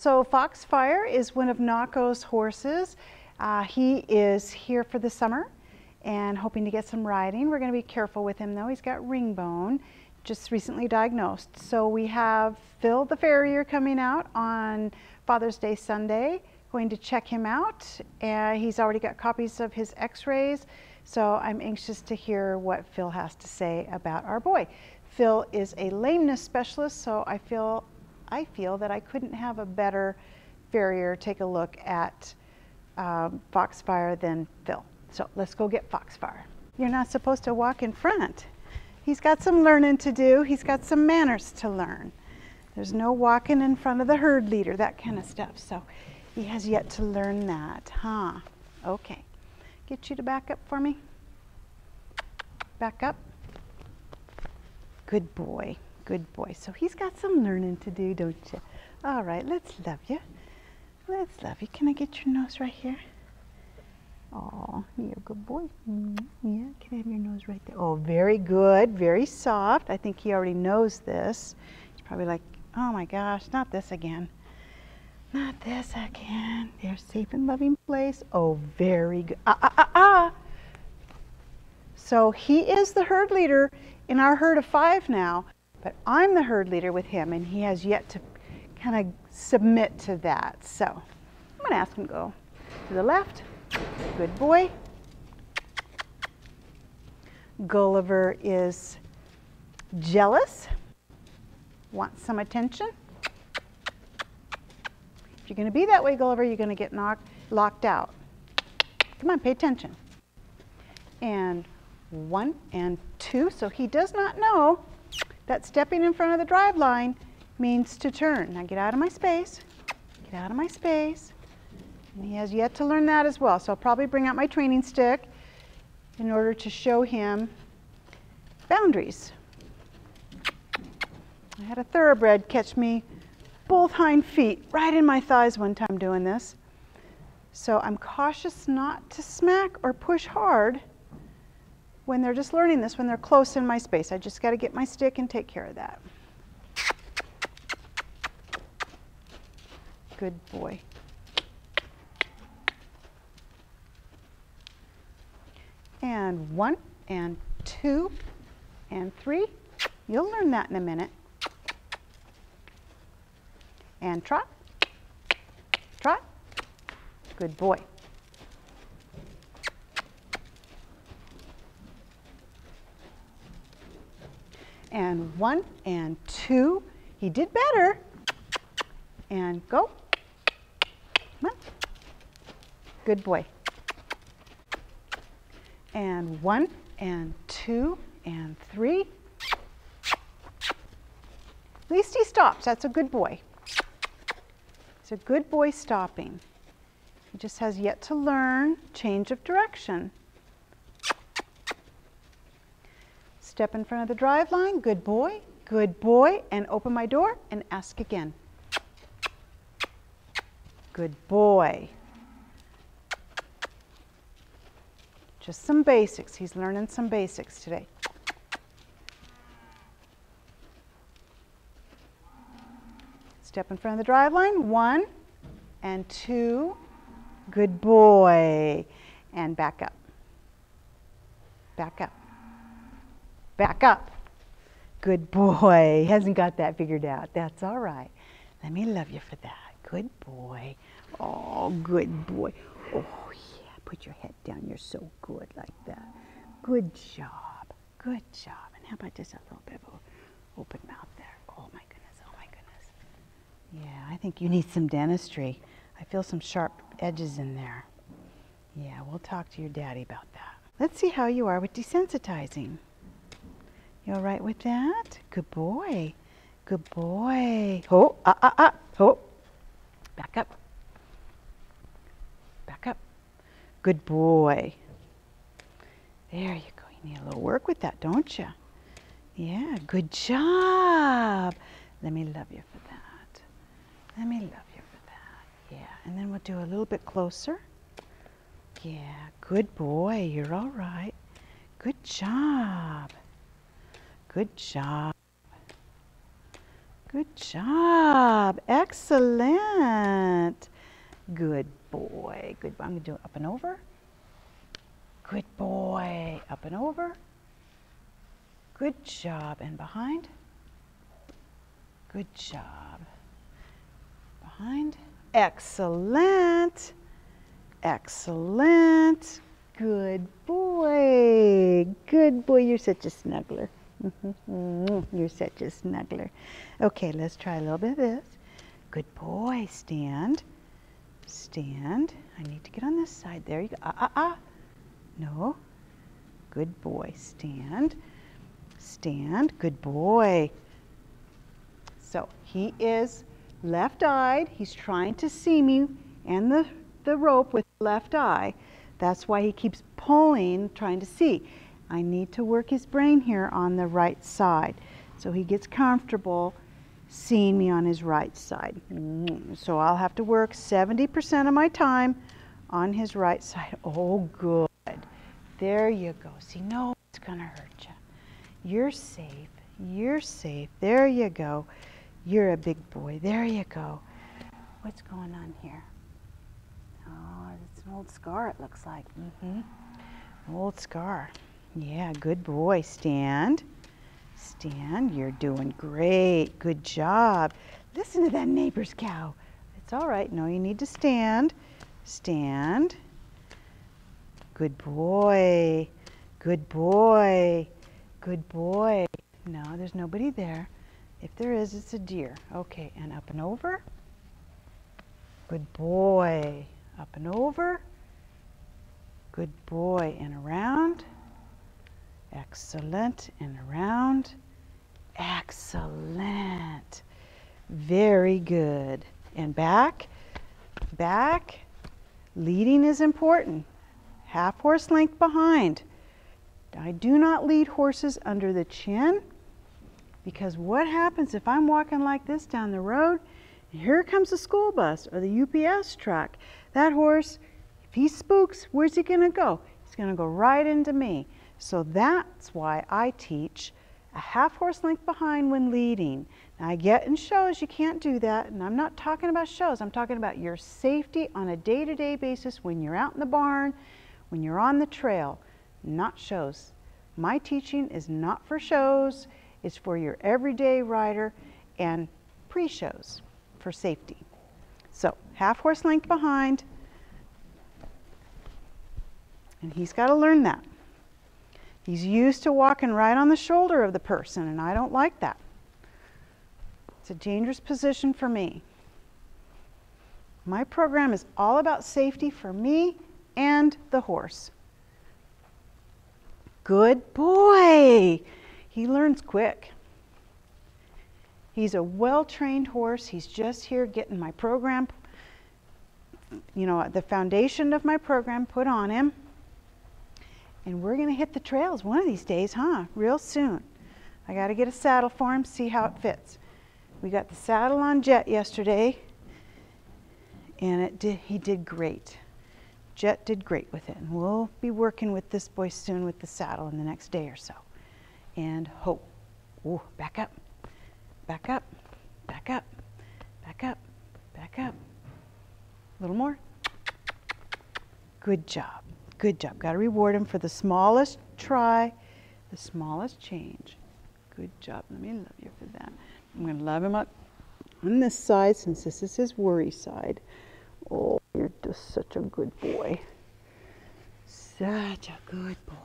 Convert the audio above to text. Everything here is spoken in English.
So Foxfire is one of Nahko's horses. Uh, he is here for the summer and hoping to get some riding. We're going to be careful with him though. He's got ring bone, just recently diagnosed. So we have Phil the farrier coming out on Father's Day Sunday, going to check him out. And he's already got copies of his x-rays. So I'm anxious to hear what Phil has to say about our boy. Phil is a lameness specialist, so I feel I feel that I couldn't have a better farrier take a look at um, Foxfire than Phil. So let's go get Foxfire. You're not supposed to walk in front. He's got some learning to do. He's got some manners to learn. There's no walking in front of the herd leader, that kind of stuff. So he has yet to learn that, huh? Okay. Get you to back up for me. Back up. Good boy. Good boy. So he's got some learning to do, don't you? All right, let's love you. Let's love you. Can I get your nose right here? Oh, you're a good boy. Mm, yeah, can I have your nose right there? Oh, very good. Very soft. I think he already knows this. He's probably like, oh my gosh, not this again. Not this again. They're safe and loving place. Oh, very good. Ah, ah, ah, ah. So he is the herd leader in our herd of five now. But I'm the herd leader with him, and he has yet to kind of submit to that. So I'm going to ask him to go to the left. Good boy. Gulliver is jealous, wants some attention. If you're going to be that way, Gulliver, you're going to get knocked, locked out. Come on, pay attention. And one and two. So he does not know that stepping in front of the drive line means to turn. Now get out of my space. Get out of my space. And he has yet to learn that as well. So I'll probably bring out my training stick in order to show him boundaries. I had a thoroughbred catch me both hind feet right in my thighs one time doing this. So I'm cautious not to smack or push hard when they're just learning this, when they're close in my space. I just got to get my stick and take care of that. Good boy. And one, and two, and three. You'll learn that in a minute. And trot, trot. Good boy. And one and two. He did better. And go. Come on. Good boy. And one and two and three. At least he stops. That's a good boy. It's a good boy stopping. He just has yet to learn change of direction. Step in front of the drive line. Good boy. Good boy. And open my door and ask again. Good boy. Just some basics. He's learning some basics today. Step in front of the drive line. One and two. Good boy. And back up. Back up. Back up. Good boy. Hasn't got that figured out. That's all right. Let me love you for that. Good boy. Oh, good boy. Oh, yeah. Put your head down. You're so good like that. Good job. Good job. And how about just a little bit of open mouth there? Oh, my goodness. Oh, my goodness. Yeah, I think you need some dentistry. I feel some sharp edges in there. Yeah, we'll talk to your daddy about that. Let's see how you are with desensitizing. You all right with that? Good boy. Good boy. Oh, ah, ah, ah. Oh. Back up. Back up. Good boy. There you go. You need a little work with that, don't you? Yeah, good job. Let me love you for that. Let me love you for that. Yeah, and then we'll do a little bit closer. Yeah, good boy. You're all right. Good job. Good job. Good job. Excellent. Good boy. Good. boy. I'm going to do up and over. Good boy. Up and over. Good job. And behind. Good job. Behind. Excellent. Excellent. Good boy. Good boy. You're such a snuggler. You're such a snuggler. Okay, let's try a little bit of this. Good boy. Stand. Stand. I need to get on this side. There you go. Ah, ah, ah. No. Good boy. Stand. Stand. Good boy. So he is left-eyed. He's trying to see me and the, the rope with the left eye. That's why he keeps pulling, trying to see. I need to work his brain here on the right side. So he gets comfortable seeing me on his right side. So I'll have to work 70% of my time on his right side. Oh, good. There you go. See, no, it's going to hurt you. You're safe. You're safe. There you go. You're a big boy. There you go. What's going on here? Oh, it's an old scar, it looks like. Mm-hmm. Old scar. Yeah, good boy. Stand. Stand. You're doing great. Good job. Listen to that neighbor's cow. It's all right. No, you need to stand. Stand. Good boy. Good boy. Good boy. No, there's nobody there. If there is, it's a deer. Okay, and up and over. Good boy. Up and over. Good boy. And around. Excellent. And around. Excellent. Very good. And back. Back. Leading is important. Half horse length behind. I do not lead horses under the chin because what happens if I'm walking like this down the road and here comes a school bus or the UPS truck? That horse, if he spooks, where's he going to go? He's going to go right into me. So that's why I teach a half horse length behind when leading. Now I get in shows you can't do that, and I'm not talking about shows. I'm talking about your safety on a day-to-day -day basis when you're out in the barn, when you're on the trail, not shows. My teaching is not for shows. It's for your everyday rider and pre-shows for safety. So half horse length behind, and he's got to learn that. He's used to walking right on the shoulder of the person, and I don't like that. It's a dangerous position for me. My program is all about safety for me and the horse. Good boy. He learns quick. He's a well-trained horse. He's just here getting my program, you know, the foundation of my program put on him. And we're going to hit the trails one of these days, huh? Real soon. I got to get a saddle for him, see how it fits. We got the saddle on Jet yesterday, and it did, he did great. Jet did great with it, and we'll be working with this boy soon with the saddle in the next day or so. And hope. Ooh, back up, back up, back up, back up, back up. A little more. Good job. Good job. Got to reward him for the smallest try, the smallest change. Good job. Let me love you for that. I'm going to love him up on this side since this is his worry side. Oh, you're just such a good boy. Such a good boy.